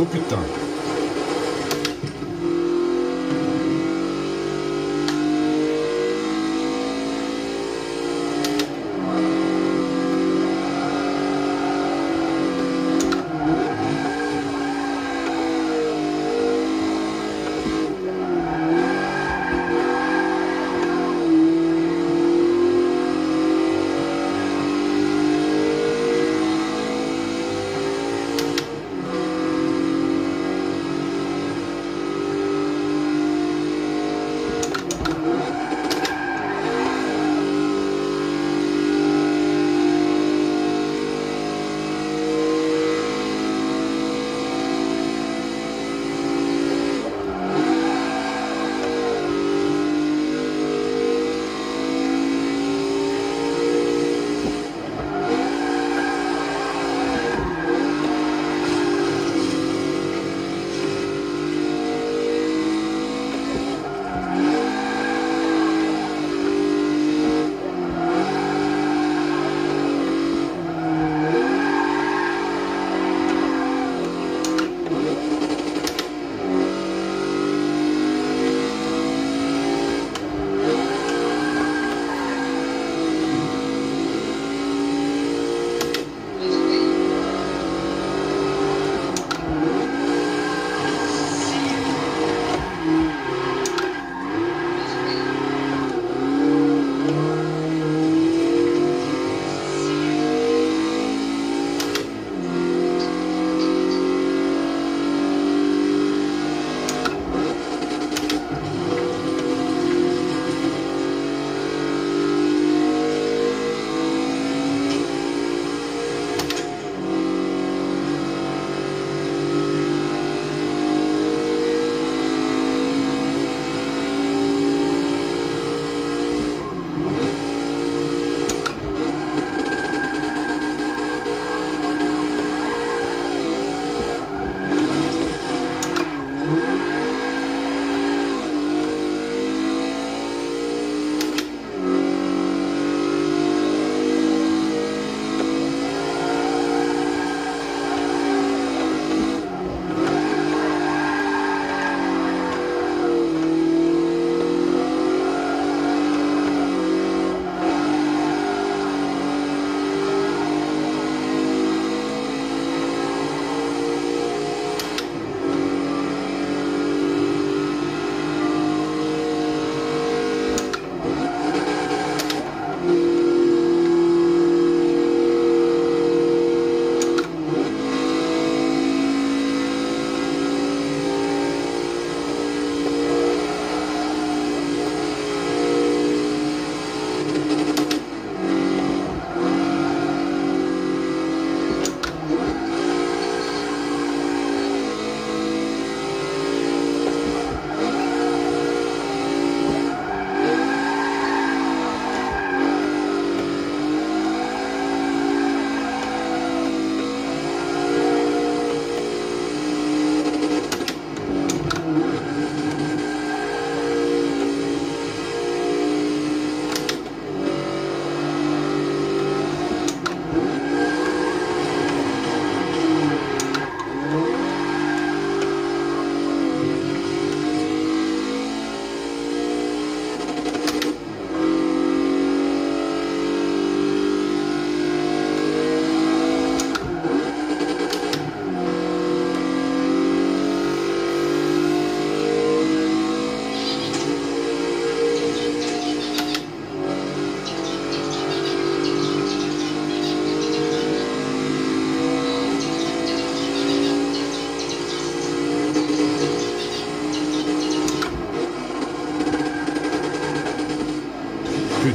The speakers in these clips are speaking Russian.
Oh putain.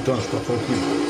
Капітан. транспортом.